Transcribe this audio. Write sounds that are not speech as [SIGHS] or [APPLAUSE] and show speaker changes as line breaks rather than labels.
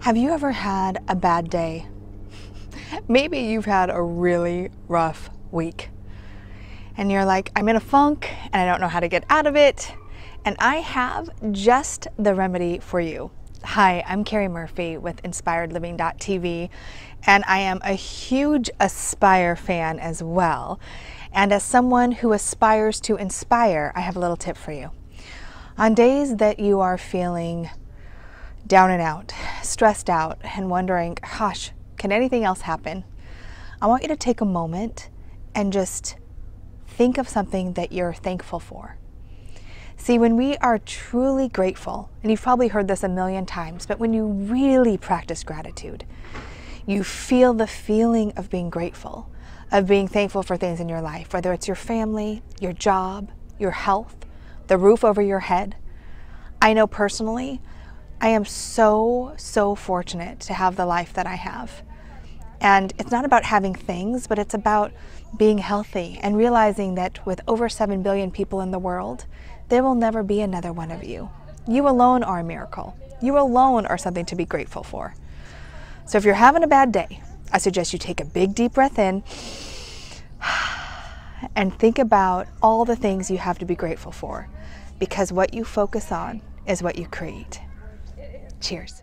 Have you ever had a bad day? [LAUGHS] Maybe you've had a really rough week. And you're like, I'm in a funk and I don't know how to get out of it. And I have just the remedy for you. Hi, I'm Keri Murphy with InspiredLiving.tv, and I am a huge Aspire fan as well. And as someone who aspires to inspire, I have a little tip for you. On days that you are feeling down and out, stressed out, and wondering, gosh, can anything else happen? I want you to take a moment and just think of something that you're thankful for. See, when we are truly grateful, and you've probably heard this a million times, but when you really practice gratitude, you feel the feeling of being grateful, of being thankful for things in your life, whether it's your family, your job, your health, the roof over your head. I know personally, I am so, so fortunate to have the life that I have. And it's not about having things, but it's about being healthy and realizing that with over 7 billion people in the world, there will never be another one of you. You alone are a miracle. You alone are something to be grateful for. So if you're having a bad day, I suggest you take a big deep breath in [SIGHS] and think about all the things you have to be grateful for because what you focus on is what you create. Cheers.